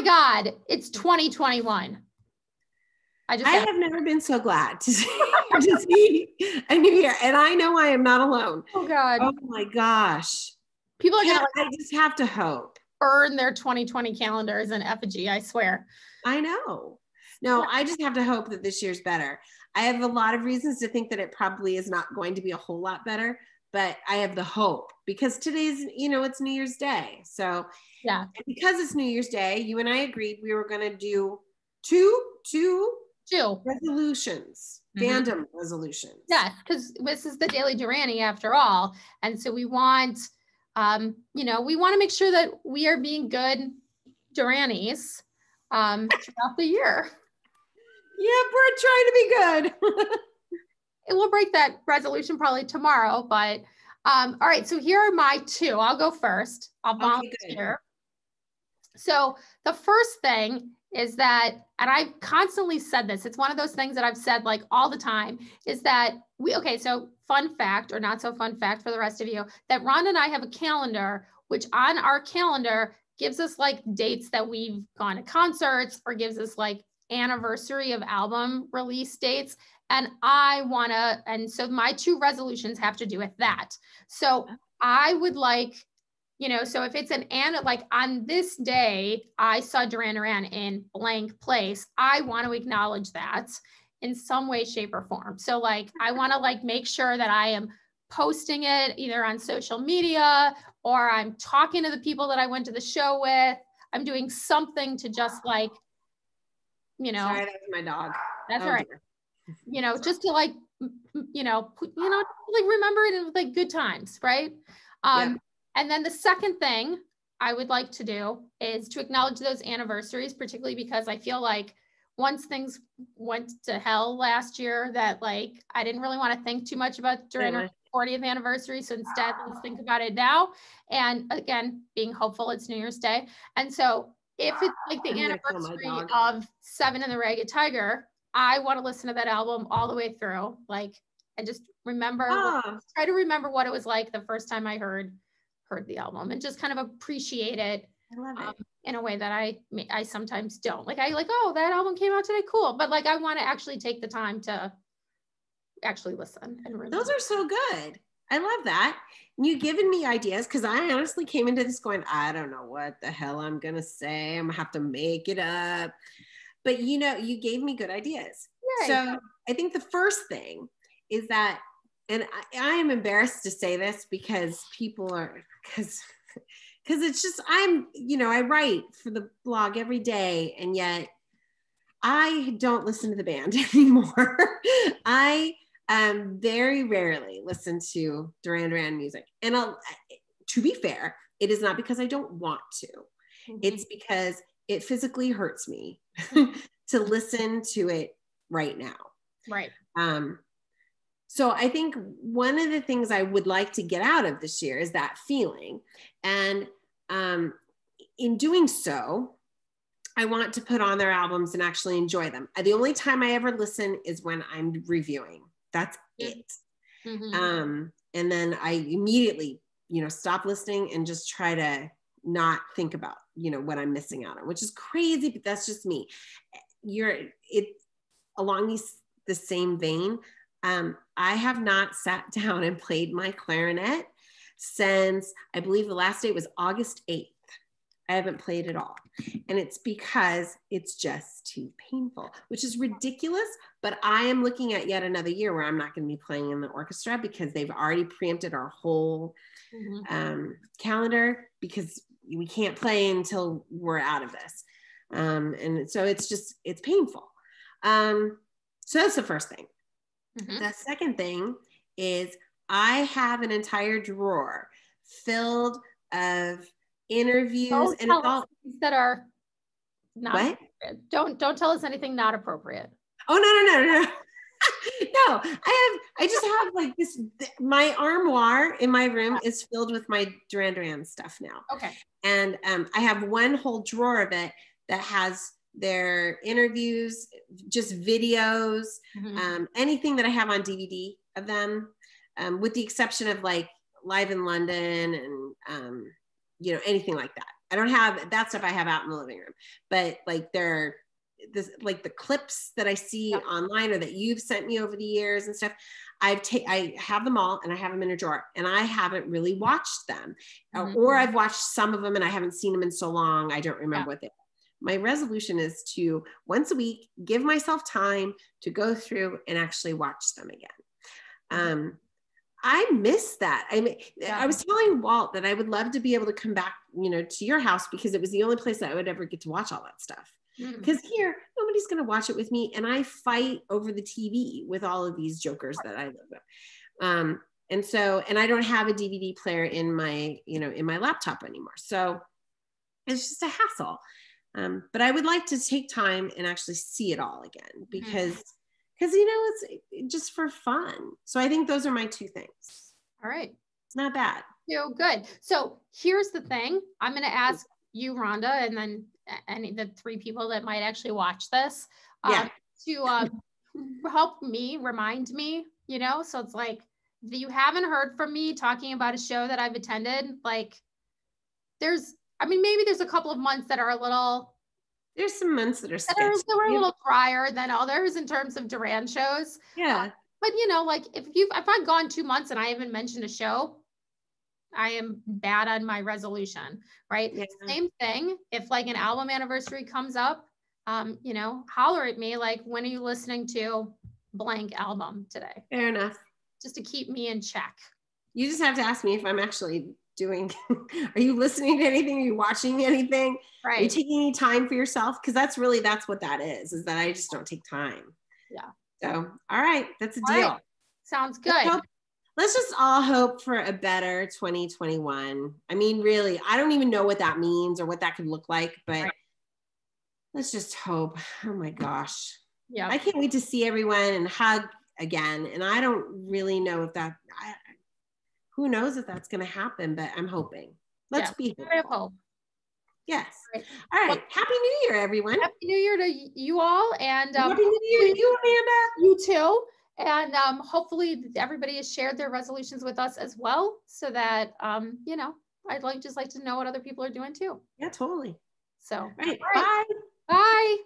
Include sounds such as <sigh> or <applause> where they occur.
my God, it's 2021. I just I have never been so glad to see, <laughs> to see a new year. And I know I am not alone. Oh God. Oh my gosh. People are gonna like, I just have to hope. Burn their 2020 calendars in effigy, I swear. I know. No, I just have to hope that this year's better. I have a lot of reasons to think that it probably is not going to be a whole lot better, but I have the hope because today's, you know, it's New Year's Day. So, yeah. because it's New Year's Day, you and I agreed we were going to do two, two Two resolutions, mm-hmm. fandom resolutions. Yes, because this is the Daily Duranie after all. And so we want, um, you know, we want to make sure that we are being good Duranies um, throughout the year. <laughs> Yep, we're trying to be good. <laughs> it will break that resolution probably tomorrow, but um, all right. So here are my two. I'll go first. I'll volunteer. Okay, so the first thing is that, and I've constantly said this, it's one of those things that I've said like all the time, is that we, okay, so fun fact or not so fun fact for the rest of you, that Ron and I have a calendar, which on our calendar gives us like dates that we've gone to concerts or gives us like anniversary of album release dates. And I want to, and so my two resolutions have to do with that. So I would like you know so if it's an and like on this day i saw duran duran in blank place i want to acknowledge that in some way shape or form. So like i want to like make sure that i am posting it either on social media or i'm talking to the people that i went to the show with. I'm doing something to just like you know. Sorry that's my dog. That's oh, right. dear. You know just to like you know you know like remember it in like good times right um yeah and then the second thing I would like to do is to acknowledge those anniversaries, particularly because I feel like once things went to hell last year, that like I didn't really want to think too much about during our 40th anniversary. So instead, let's think about it now. And again, being hopeful, it's New Year's Day. And so if it's like the anniversary of Seven and the Ragged Tiger, I want to listen to that album all the way through. Like, and just remember, ah. try to remember what it was like the first time I heard heard the album and just kind of appreciate it, um, in a way that I I sometimes don't. Like I like, oh, that album came out today, cool. But like I want to actually take the time to actually listen and remember. Those are so good. I love that. You given me ideas because I honestly came into this going, I don't know what the hell I'm gonna say. I'm gonna have to make it up. But you know, you gave me good ideas. Yay. So I think the first thing is that, and I, I am embarrassed to say this because people are because because it's just i'm you know i write for the blog every day and yet i don't listen to the band <laughs> anymore i um very rarely listen to duran duran music and I'll, to be fair it is not because i don't want to mm-hmm. it's because it physically hurts me <laughs> to listen to it right now right um so I think one of the things I would like to get out of this year is that feeling. And um, in doing so, I want to put on their albums and actually enjoy them. The only time I ever listen is when I'm reviewing. That's it. Mm-hmm. Um, and then I immediately, you know, stop listening and just try to not think about, you know, what I'm missing out on, which is crazy, but that's just me. You're it along these the same vein. Um, I have not sat <laughs> down and played my clarinet since I believe the last date was August 8th. I haven't played at all. And it's because it's just too painful, which is ridiculous. But I am looking at yet another year where I'm not going to be playing in the orchestra because they've already preempted our whole mm-hmm. um, calendar because we can't play until we're out of this. Um, and so it's just, it's painful. Um, so that's the first thing. Mm-hmm. The second thing is I have an entire drawer filled of interviews don't and all that are not what? don't don't tell us anything not appropriate. Oh no no no no. No, I have I just have like this my armoire in my room is filled with my Duran Duran stuff now. Okay. And um, I have one whole drawer of it that has their interviews, just videos, mm-hmm. um, anything that I have on DVD of them, um, with the exception of like Live in London and, um, you know, anything like that. I don't have that stuff I have out in the living room, but like they're this like the clips that I see yeah. online or that you've sent me over the years and stuff. I've ta- I have them all and I have them in a drawer and I haven't really watched them mm-hmm. or I've watched some of them and I haven't seen them in so long I don't remember yeah. what they my resolution is to once a week give myself time to go through and actually watch them again mm-hmm. um, I miss that. I mean, yeah. I was telling Walt that I would love to be able to come back, you know, to your house because it was the only place that I would ever get to watch all that stuff. Because mm. here, nobody's going to watch it with me, and I fight over the TV with all of these jokers that I live with. Um, and so, and I don't have a DVD player in my, you know, in my laptop anymore. So it's just a hassle. Um, but I would like to take time and actually see it all again mm. because because you know it's just for fun so i think those are my two things all right it's not bad so good so here's the thing i'm going to ask you rhonda and then any the three people that might actually watch this um, yeah. to uh, <laughs> help me remind me you know so it's like you haven't heard from me talking about a show that i've attended like there's i mean maybe there's a couple of months that are a little there's some months that are that, are, that were a little drier than others in terms of Duran shows. Yeah. Uh, but you know, like if you've if I've gone two months and I haven't mentioned a show, I am bad on my resolution, right? Yeah. Same thing. If like an album anniversary comes up, um, you know, holler at me like, when are you listening to blank album today? Fair enough. Just to keep me in check. You just have to ask me if I'm actually doing <laughs> are you listening to anything are you watching anything right are you taking any time for yourself because that's really that's what that is is that i just don't take time yeah so all right that's a all deal right. sounds good let's, just all hope for a better 2021 i mean really i don't even know what that means or what that could look like but right. let's just hope oh my gosh yeah i can't wait to see everyone and hug again and i don't really know if that I, who knows if that's going to happen, but I'm hoping. Let's yeah, be hopeful. Yes. All right. All right. Well, happy New Year, everyone. Happy New Year to you all. And um, Happy New Year to you, Amanda. You too. And um, hopefully everybody has shared their resolutions with us as well, so that um, you know, I'd like just like to know what other people are doing too. Yeah, totally. So, all right. All right. Bye. Bye.